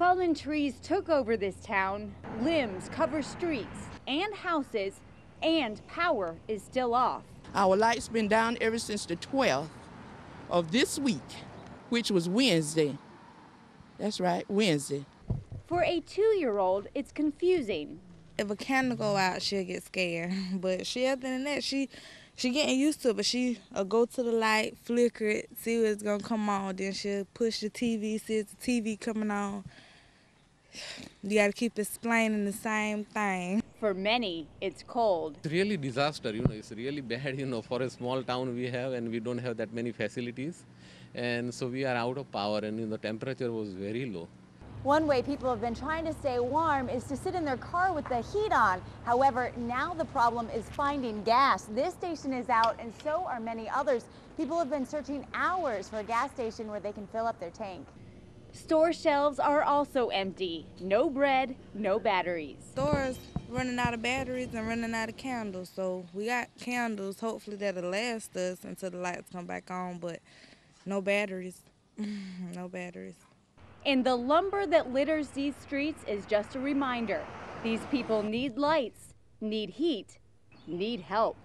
Fallen trees took over this town, limbs cover streets and houses, and power is still off. Our lights been down ever since the 12th of this week, which was Wednesday. That's right, Wednesday. For a two-year-old, it's confusing. If a candle go out, she'll get scared. But she, other than that, she she getting used to it. But she will go to the light, flicker it, see what's gonna come on. Then she'll push the TV, see if the TV coming on. You gotta keep explaining the same thing. For many, it's cold. It's really disaster, you know, it's really bad, you know, for a small town we have and we don't have that many facilities. And so we are out of power and you know, the temperature was very low. One way people have been trying to stay warm is to sit in their car with the heat on. However, now the problem is finding gas. This station is out and so are many others. People have been searching hours for a gas station where they can fill up their tank. Store shelves are also empty. No bread, no batteries. Stores running out of batteries and running out of candles. So we got candles. Hopefully that'll last us until the lights come back on. But no batteries. no batteries. And the lumber that litters these streets is just a reminder. These people need lights, need heat, need help.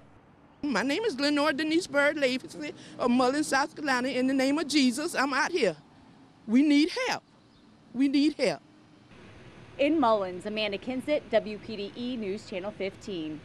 My name is Glenora Denise Bird Lacy of Mullins, South Carolina. In the name of Jesus, I'm out here. We need help. We need help. In Mullins, Amanda Kinsett, WPDE News Channel 15.